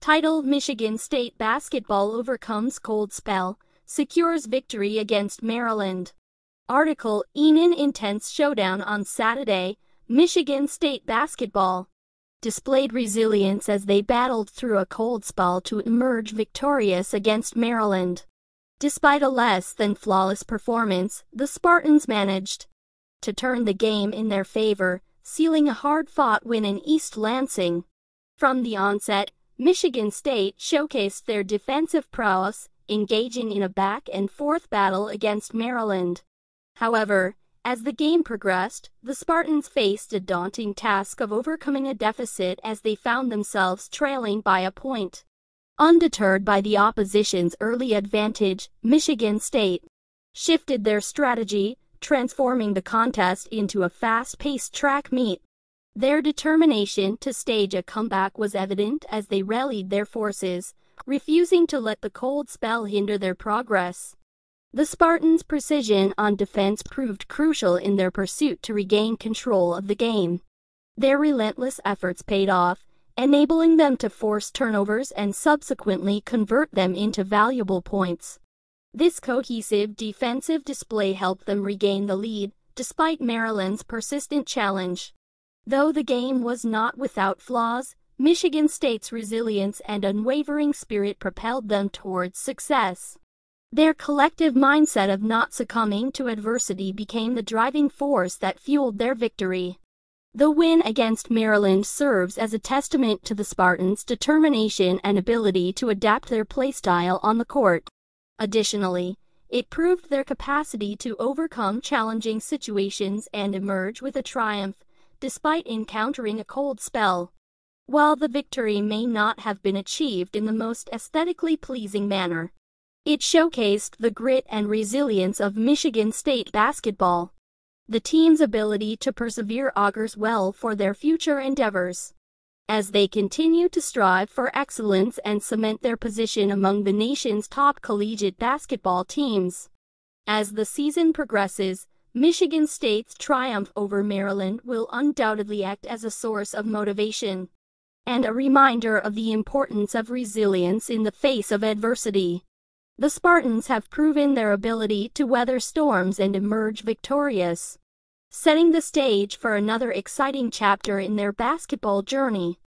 Title Michigan State Basketball Overcomes Cold Spell, Secures Victory Against Maryland. Article In an intense showdown on Saturday, Michigan State basketball displayed resilience as they battled through a cold spell to emerge victorious against Maryland. Despite a less than flawless performance, the Spartans managed to turn the game in their favor, sealing a hard-fought win in East Lansing. From the onset, Michigan State showcased their defensive prowess, engaging in a back-and-forth battle against Maryland. However, as the game progressed, the Spartans faced a daunting task of overcoming a deficit as they found themselves trailing by a point. Undeterred by the opposition's early advantage, Michigan State shifted their strategy, transforming the contest into a fast-paced track meet. Their determination to stage a comeback was evident as they rallied their forces, refusing to let the cold spell hinder their progress. The Spartans' precision on defense proved crucial in their pursuit to regain control of the game. Their relentless efforts paid off, enabling them to force turnovers and subsequently convert them into valuable points. This cohesive defensive display helped them regain the lead, despite Maryland's persistent challenge. Though the game was not without flaws, Michigan State's resilience and unwavering spirit propelled them towards success. Their collective mindset of not succumbing to adversity became the driving force that fueled their victory. The win against Maryland serves as a testament to the Spartans' determination and ability to adapt their playstyle on the court. Additionally, it proved their capacity to overcome challenging situations and emerge with a triumph, despite encountering a cold spell. While the victory may not have been achieved in the most aesthetically pleasing manner, it showcased the grit and resilience of Michigan State basketball. The team's ability to persevere augurs well for their future endeavors. As they continue to strive for excellence and cement their position among the nation's top collegiate basketball teams. As the season progresses, Michigan State's triumph over Maryland will undoubtedly act as a source of motivation and a reminder of the importance of resilience in the face of adversity. The Spartans have proven their ability to weather storms and emerge victorious, setting the stage for another exciting chapter in their basketball journey.